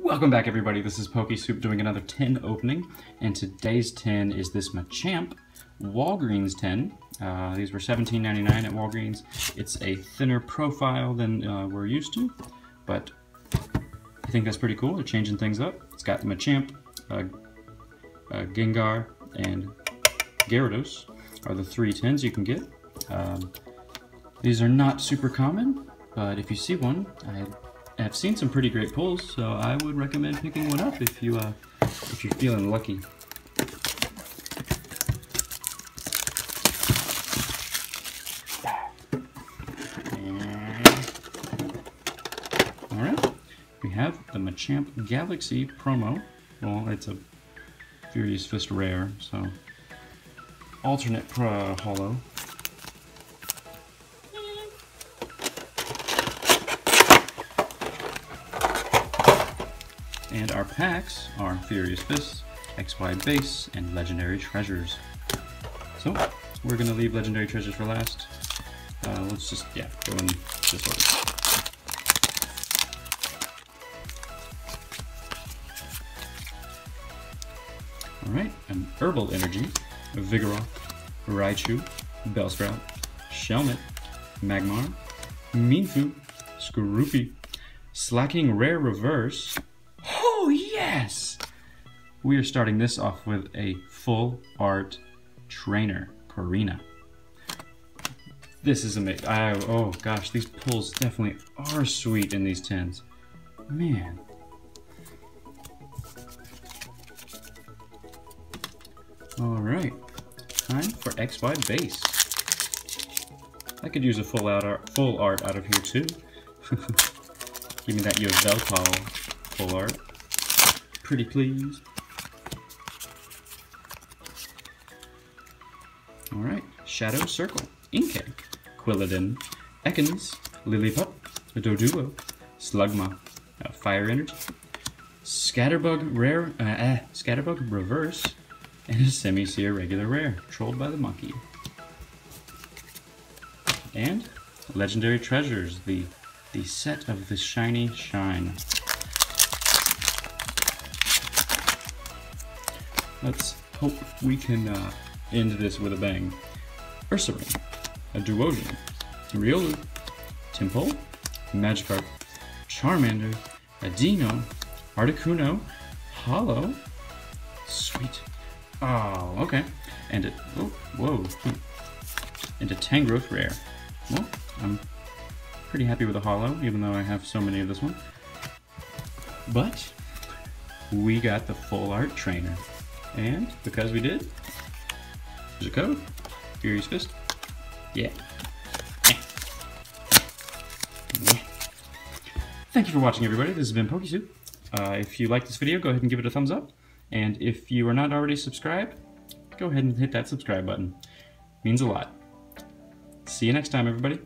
Welcome back everybody, this is PokeSoup doing another tin opening, and today's tin is this Machamp Walgreens tin. Uh, these were $17.99 at Walgreens. It's a thinner profile than uh, we're used to, but I think that's pretty cool. They're changing things up. It's got Machamp, uh, uh, Gengar, and Gyarados are the three tins you can get. Um, these are not super common, but if you see one, I have seen some pretty great pulls, so I would recommend picking one up if you uh, if you're feeling lucky. Alright, we have the Machamp Galaxy promo. Well, it's a Furious Fist rare, so alternate pro holo. And our packs are Furious Fists, XY Base, and Legendary Treasures. So, we're going to leave Legendary Treasures for last. Uh, let's just, yeah, go in this order. Alright, an Herbal Energy, Vigoroth, Raichu, Bellsprout, Shelmet, Magmar, Mienfoo, Skorupi, Slaking Rare Reverse, yes! We are starting this off with a full art trainer, Korrina. This is amazing. Oh gosh, these pulls definitely are sweet in these tins. Man. Alright, time for XY base. I could use a full out art, full art out of here too. Give me that Yveltal full art. Pretty please. Alright, Shadow Circle, Inkay, Quilladin, Ekans, Lillipup, Doduo, Slugma, uh, Fire Energy, Scatterbug Rare, uh, uh, Scatterbug Reverse, and a Simisear Regular Rare, Trolled by the Monkey. And Legendary Treasures, the, the set of the Shiny Shine. Let's hope we can uh, end this with a bang. Ursaring, a Duosion, Riolu, Tympole, Magikarp, Charmander, a Deino, Articuno, Hollow. sweet. Oh, okay. And a, oh, whoa. And a Tangrowth Rare. Well, I'm pretty happy with the Hollow, even though I have so many of this one. But, we got the full art trainer. And because we did, there's a code. Furious Fist. Yeah. yeah. Thank you for watching, everybody. This has been PokeSoup. Uh, if you like this video, go ahead and give it a thumbs up. And if you are not already subscribed, go ahead and hit that subscribe button. It means a lot. See you next time, everybody.